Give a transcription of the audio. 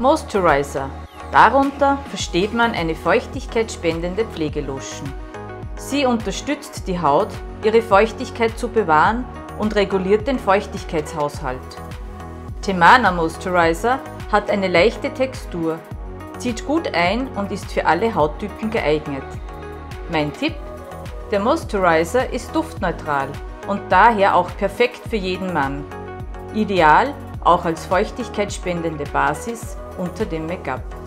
Moisturizer. Darunter versteht man eine feuchtigkeitsspendende Pflegelotion. Sie unterstützt die Haut, ihre Feuchtigkeit zu bewahren und reguliert den Feuchtigkeitshaushalt. Temana Moisturizer hat eine leichte Textur, zieht gut ein und ist für alle Hauttypen geeignet. Mein Tipp? Der Moisturizer ist duftneutral und daher auch perfekt für jeden Mann. Ideal auch als feuchtigkeitsspendende Basis unter dem Make-up.